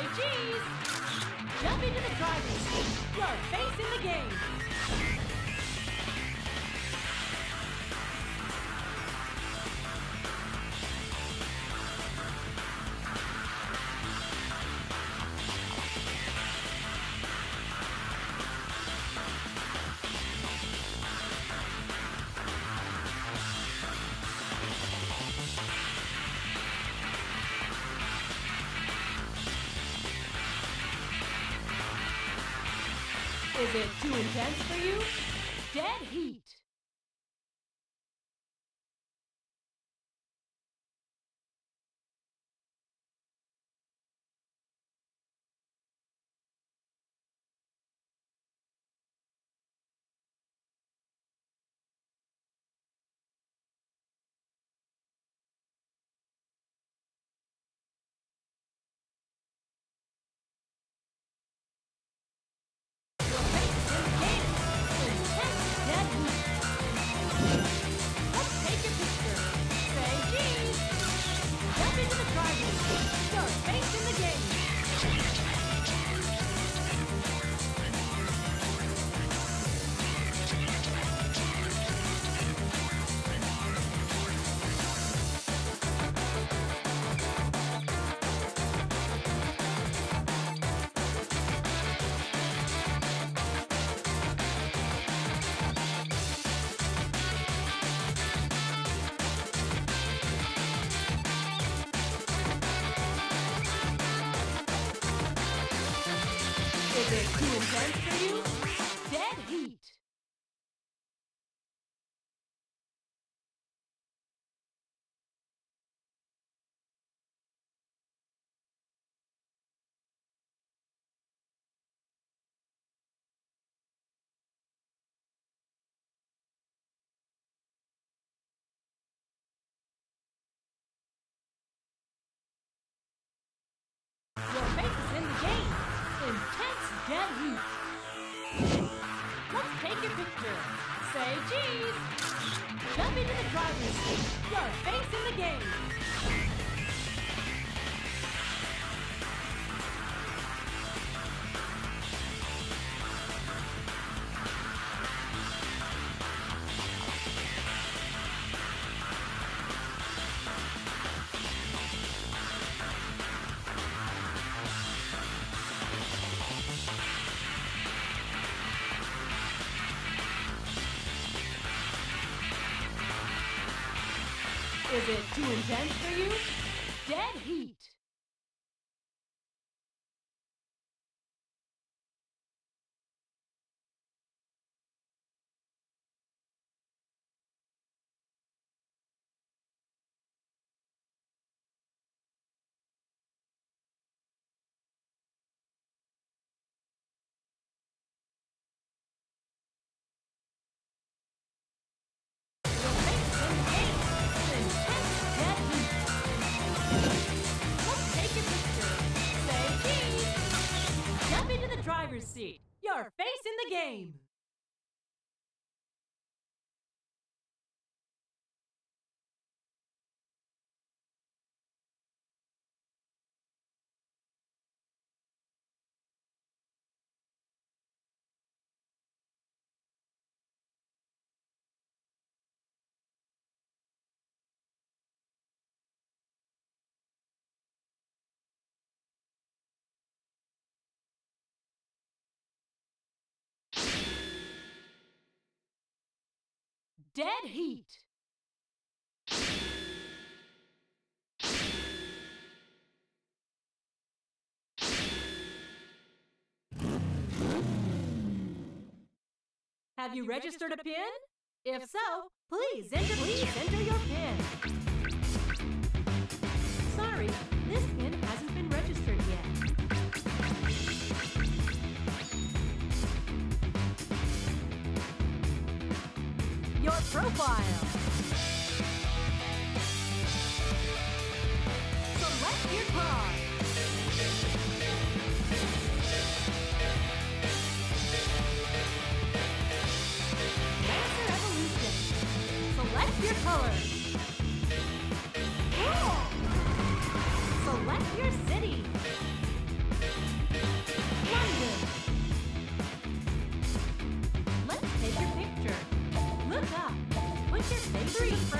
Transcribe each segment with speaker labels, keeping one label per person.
Speaker 1: Say cheese. Is it too intense for you? Is it intense for you? Jump into the driver's seat. Your face in the game. Dead heat. Your face in the game. Dead heat. Have you registered a PIN? If so, please enter, please enter your PIN. Sorry, this PIN profile. Select your car. Lancer Evolution. Select your color. free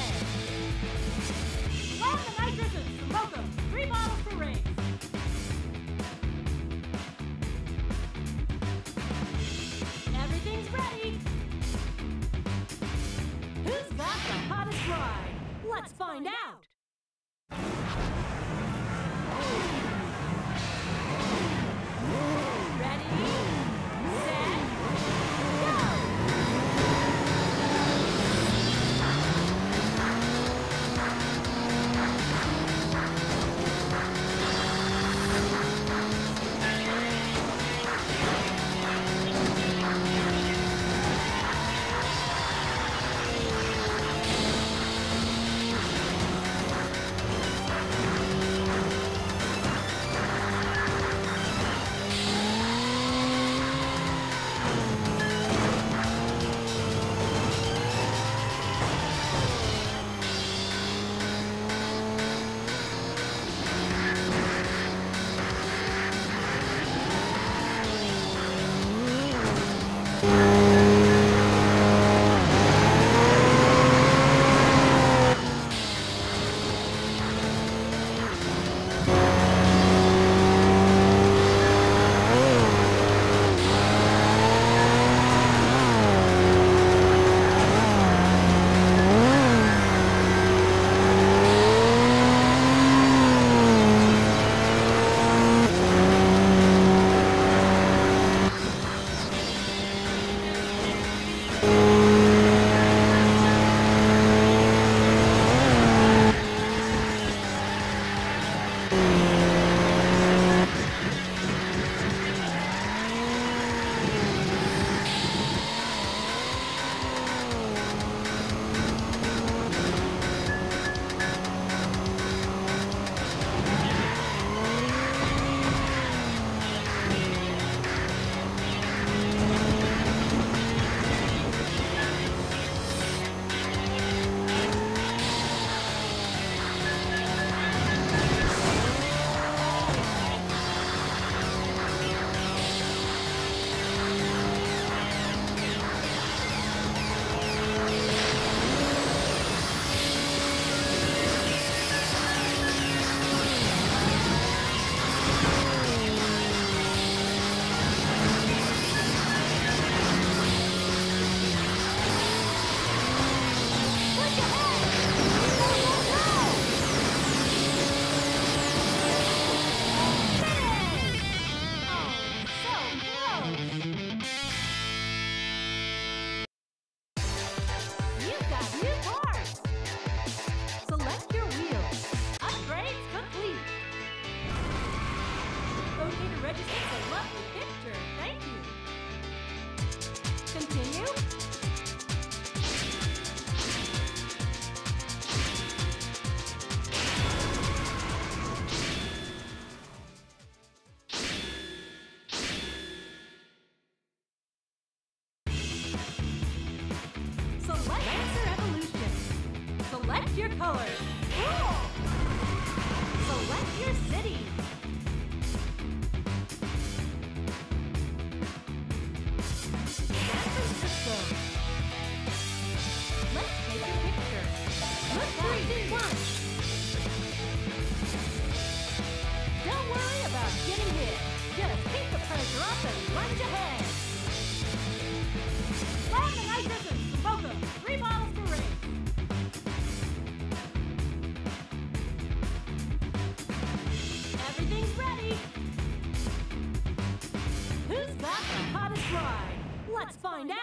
Speaker 1: Cool! Select your city. Let's find out.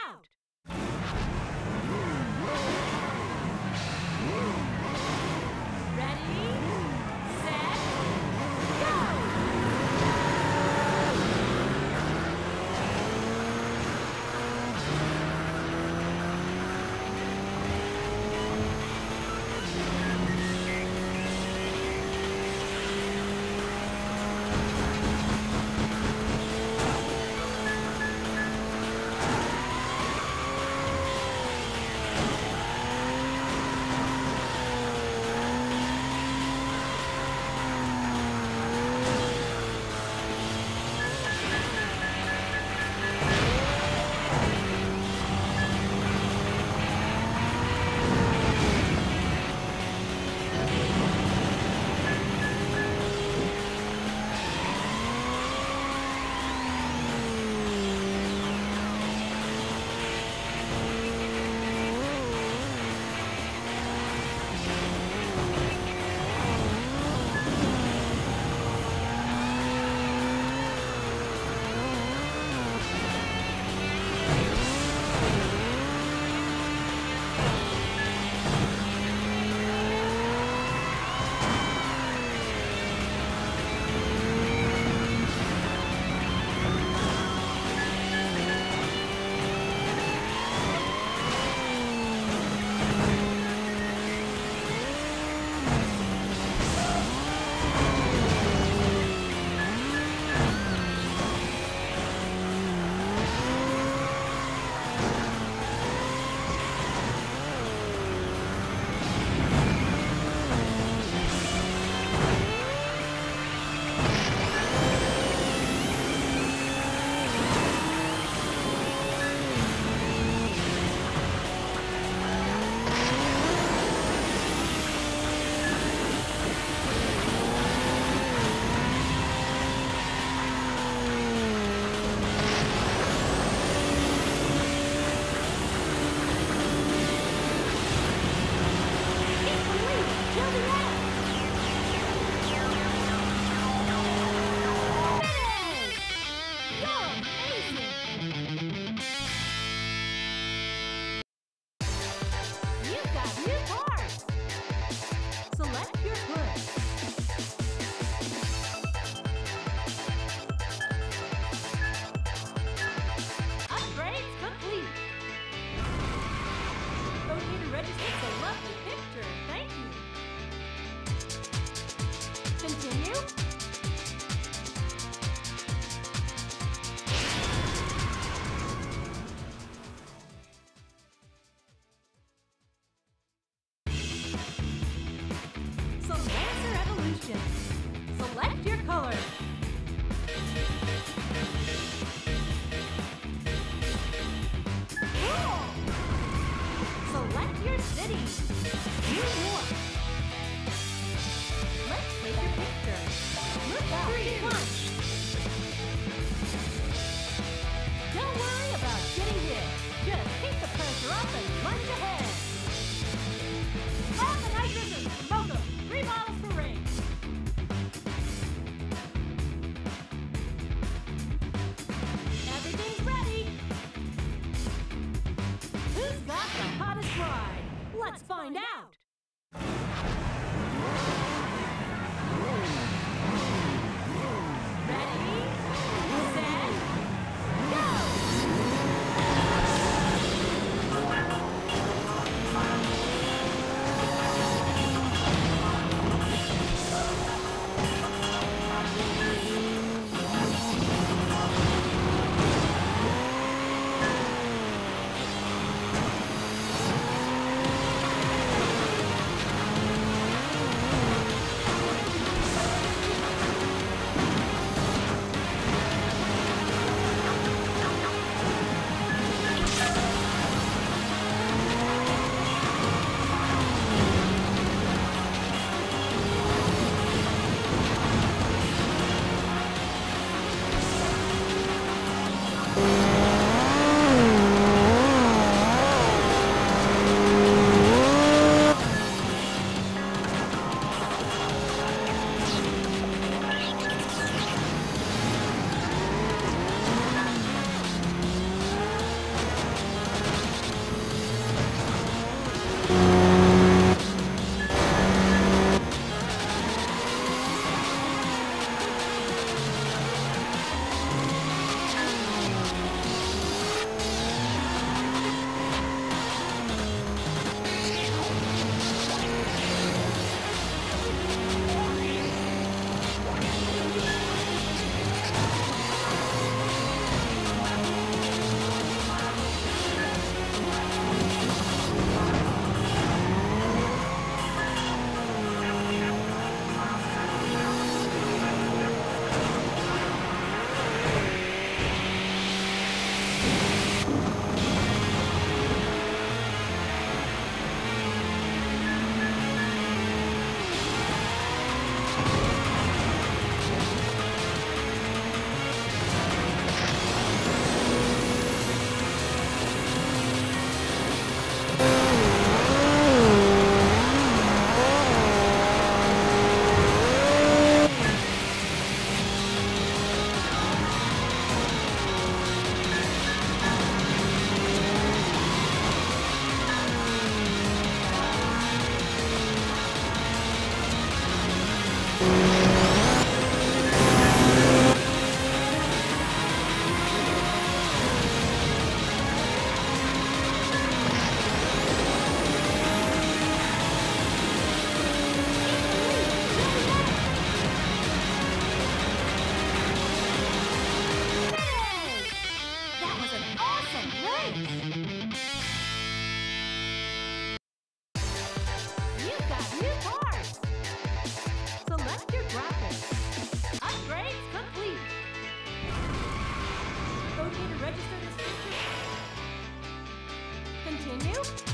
Speaker 1: Okay